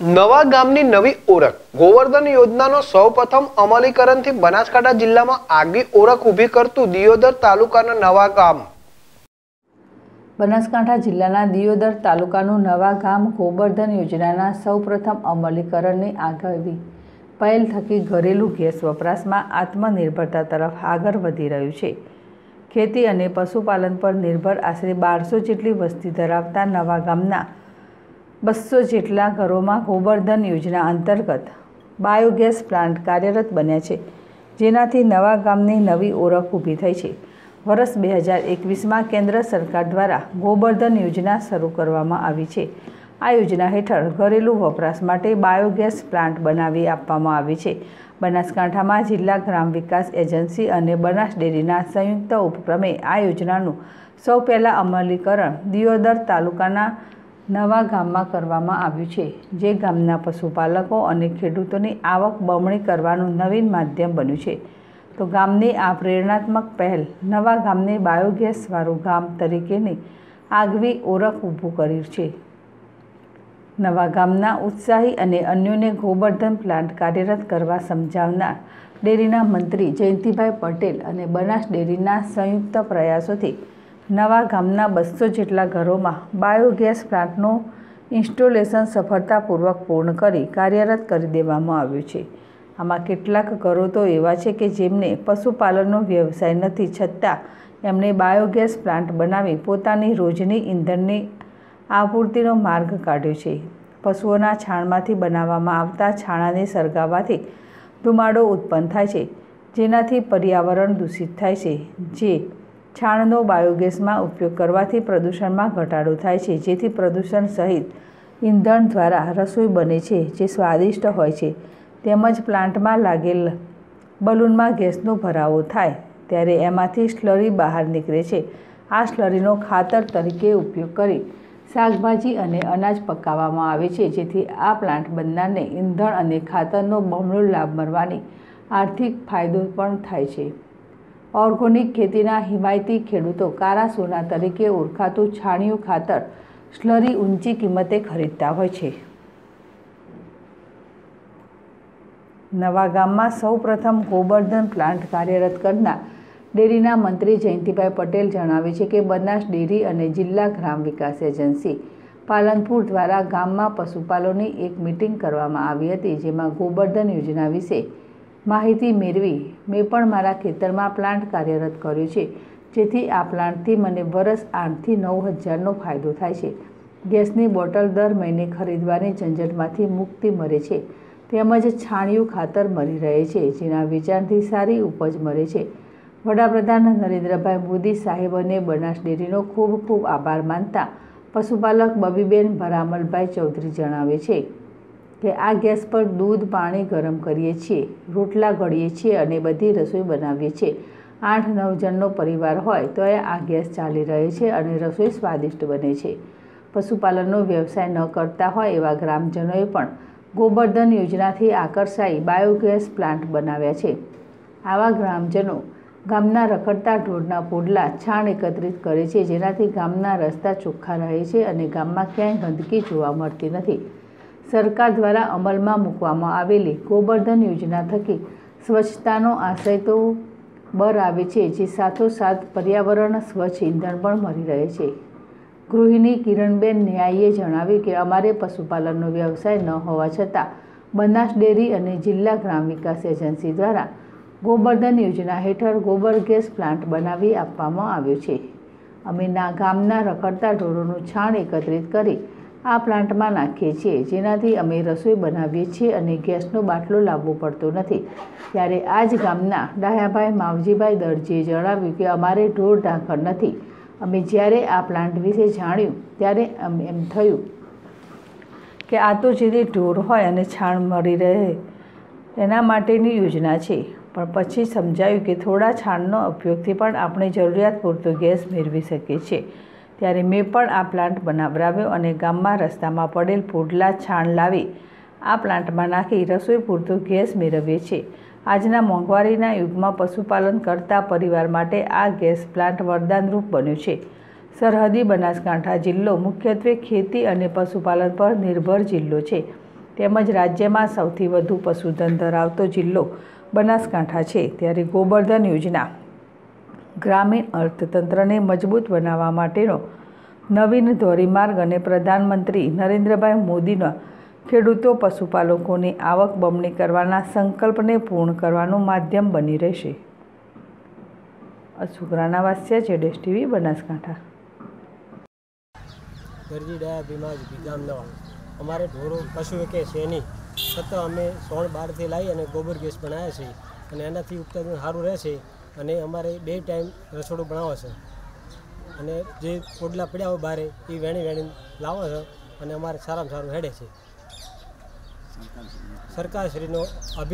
નવા ગામની નવી ઓળખ. ગોવર્ધન યોજનાનો સૌપ્રથમ અમલીકરણથી બનાસકાંઠા જિલ્લામાં આગવી ઓળખ ઊભી કરતું દિયોદર તાલુકાના નવા ગામ. બનાસકાંઠા જિલ્લાના દિયોદર તાલુકાનું નવા ગામ ગોવર્ધન યોજનાના સૌપ્રથમ અમલીકરણની આગવી પહેલ થકી ઘરેલું ગેસ વપરાશમાં આત્મનિર્ભરતા તરફ આગળ વધી રહ્યું છે. ખેતી અને પશુપાલન પર નિર્ભર આશરે બારસો જેટલી વસ્તી ધરાવતા નવા ગામના બસો જેટલા ઘરોમાં ગોબરધન યોજના અંતર્ગત બાયોગેસ પ્લાન્ટ કાર્યરત બન્યા છે, જેનાથી નવા ગામની નવી ઓળખ ઊભી થઈ છે. વર્ષ બે હજાર એકવીસમાં કેન્દ્ર સરકાર દ્વારા ગોબરધન યોજના શરૂ કરવામાં આવી છે. આ યોજના હેઠળ ઘરેલું વપરાશ માટે બાયોગેસ પ્લાન્ટ બનાવી આપવામાં આવી છે. બનાસકાંઠામાં જિલ્લા ગ્રામ વિકાસ એજન્સી અને બનાસ ડેરીના સંયુક્ત ઉપક્રમે આ યોજનાનું સૌ પહેલાં અમલીકરણ દિયોદર તાલુકાના નવા ગામમાં કરવામાં આવ્યું છે, જે ગામના પશુપાલકો અને ખેડૂતોની આવક બમણી કરવાનું નવીન માધ્યમ બન્યું છે. તો ગામની આ પ્રેરણાત્મક પહેલ નવા ગામને બાયોગેસવાળું ગામ તરીકેની આગવી ઓળખ ઊભું કરી છે. નવા ગામના ઉત્સાહી અને અન્યોને ગોબર્ધન પ્લાન્ટ કાર્યરત કરવા સમજાવનાર ડેરીના મંત્રી જયંતિભાઈ પટેલ અને બનાસ ડેરીના સંયુક્ત પ્રયાસોથી નવા ગામના બસો જેટલા ઘરોમાં બાયોગેસ પ્લાન્ટનું ઇન્સ્ટોલેશન સફળતાપૂર્વક પૂર્ણ કરી કાર્યરત કરી દેવામાં આવ્યું છે. આમાં કેટલાક ઘરો તો એવા છે કે જેમને પશુપાલનનો વ્યવસાય નથી, છતાં એમણે બાયોગેસ પ્લાન્ટ બનાવી પોતાની રોજની ઈંધણની આપૂર્તિનો માર્ગ કાઢ્યો છે. પશુઓના છાણમાંથી બનાવવામાં આવતા છાણાને સળગાવવાથી ધુમાડો ઉત્પન્ન થાય છે, જેનાથી પર્યાવરણ દૂષિત થાય છે, જે છાણનો બાયોગેસમાં ઉપયોગ કરવાથી પ્રદૂષણમાં ઘટાડો થાય છે. જેથી પ્રદૂષણ સહિત ઈંધણ દ્વારા રસોઈ બને છે, જે સ્વાદિષ્ટ હોય છે. તેમજ પ્લાન્ટમાં લાગેલ બલૂનમાં ગેસનો ભરાવો થાય, ત્યારે એમાંથી સ્લરી બહાર નીકળે છે. આ સ્લરીનો ખાતર તરીકે ઉપયોગ કરી શાકભાજી અને અનાજ પકાવવામાં આવે છે. જેથી આ પ્લાન્ટ બંધારને ઈંધણ અને ખાતરનો બમણો લાભ મળવાની આર્થિક ફાયદો પણ થાય છે. ઓર્ગોનિક ખેતીના હિમાયતી ખેડૂતો કારા સોના તરીકે ઓળખાતું છાણિયું ખાતર સ્લરી ઊંચી કિંમતે ખરીદતા હોય છે. નવા ગામમાં સૌ પ્રથમ ગોબર્ધન પ્લાન્ટ કાર્યરત કરનાર ડેરીના મંત્રી જયંતિભાઈ પટેલ જણાવે છે કે બનાસ ડેરી અને જિલ્લા ગ્રામ વિકાસ એજન્સી પાલનપુર દ્વારા ગામમાં પશુપાલનની એક મિટિંગ કરવામાં આવી હતી, જેમાં ગોબર્ધન યોજના વિશે માહિતી મેળવી મેં પણ મારા ખેતરમાં પ્લાન્ટ કાર્યરત કર્યો છે. જેથી આ પ્લાન્ટથી મને વરસ આઠથી નવ હજારનો ફાયદો થાય છે. ગેસની બોટલ દર મહિને ખરીદવાની ઝંઝટમાંથી મુક્તિ મળે છે. તેમજ છાણિયું ખાતર મળી રહે છે, જેના વેચાણથી સારી ઉપજ મળે છે. વડાપ્રધાન નરેન્દ્રભાઈ મોદી સાહેબ અને બનાસ ડેરીનો ખૂબ ખૂબ આભાર માનતા પશુપાલક બબીબેન ભરામલભાઈ ચૌધરી જણાવે છે. કે આ ગેસ પર દૂધ, પાણી ગરમ કરીએ છીએ, રોટલા ઘડીએ છીએ અને બધી રસોઈ બનાવીએ છીએ. આઠ, નવ જણનો પરિવાર હોય તો એ આ ગેસ ચાલી રહે છે અને રસોઈ સ્વાદિષ્ટ બને છે. પશુપાલનનો વ્યવસાય ન કરતા હોય એવા ગ્રામજનોએ પણ ગોબર્ધન યોજનાથી આકર્ષાઈ બાયોગેસ પ્લાન્ટ બનાવ્યા છે. આવા ગ્રામજનો ગામના રખડતા ઢોરના પોડલા છાણ એકત્રિત કરે છે જેનાથી ગામના રસ્તા ચોખ્ખા રહે છે અને ગામમાં ક્યાંય ગંદકી જોવા મળતી નથી. સરકાર દ્વારા અમલમાં મૂકવામાં આવેલી ગોબર્ધન યોજના થકી સ્વચ્છતાનો આશય તો બર આવે છે, જે સાથોસાથ પર્યાવરણ, સ્વચ્છ ઈંધણ પણ મળી રહે છે. ગૃહિણી કિરણબેન ન્યાયીએ જણાવ્યું કે અમારે પશુપાલનનો વ્યવસાય ન હોવા છતાં બનાસ ડેરી અને જિલ્લા ગ્રામ વિકાસ એજન્સી દ્વારા ગોબર્ધન યોજના હેઠળ ગોબર ગેસ પ્લાન્ટ બનાવી આપવામાં આવ્યો છે. અમે ના ગામના રખડતા ઢોરોનું છાણ એકત્રિત કરી આ પ્લાન્ટમાં નાખીએ છીએ, જેનાથી અમે રસોઈ બનાવીએ છીએ અને ગેસનો બાટલો લાવવો પડતો નથી. ત્યારે આ જ ગામના ડાયાભાઈ માવજીભાઈ દરજીએ જણાવ્યું કે અમારે ઢોર ઢાંકર નથી. અમે જ્યારે આ પ્લાન્ટ વિશે જાણ્યું, ત્યારે એમ થયું કે આ તો જેથી ઢોર હોય અને છાણ મળી રહે, એના માટેની યોજના છે. પણ પછી સમજાયું કે થોડા છાણનો ઉપયોગથી પણ આપણે જરૂરિયાત પૂરતો ગેસ મેળવી શકીએ છીએ. ત્યારે મેં પણ આ પ્લાન્ટ બનાવડાવ્યો અને ગામમાં રસ્તામાં પડેલ પોડલા છાણ લાવી આ પ્લાન્ટમાં નાખી રસોઈ પૂરતો ગેસ મેળવીએ છીએ. આજના મોંઘવારીના યુગમાં પશુપાલન કરતા પરિવાર માટે આ ગેસ પ્લાન્ટ વરદાનરૂપ બન્યું છે. સરહદી બનાસકાંઠા જિલ્લો મુખ્યત્વે ખેતી અને પશુપાલન પર નિર્ભર જિલ્લો છે. તેમજ રાજ્યમાં સૌથી વધુ પશુધન ધરાવતો જિલ્લો બનાસકાંઠા છે. ત્યારે ગોબરધન યોજના ગ્રામીણ અર્થતંત્રને મજબૂત બનાવવા માટેનો નવીન ધોરીમાર્ગ અને પ્રધાનમંત્રી નરેન્દ્રભાઈ મોદીના ખેડૂતો પશુપાલકોની આવક બમણી કરવાના સંકલ્પને પૂર્ણ કરવાનું માધ્યમ બની રહેશે. અશુકરાના વાસ્યા છે ડેશ ટીવી, બનાસકાંઠા. ગરજી ડાયા ભીમાજ ગામ અમારે ઢોરો પશુ કે છે નહીં. છતાં અમે સોળ બારથી લાવી અને ગોબર ગેસ બનાવ્યા છે. અને એનાથી ઉત્પાદન સારું રહે છે અને અમારે બે ટાઈમ રસોડું બનાવે છે. અને જે પોડલા પડ્યા હોય બારે એ વેણી વેણી લાવો છે અને અમારે સારામાં સારું હેડે છે. સરકારશ્રીનો અભિ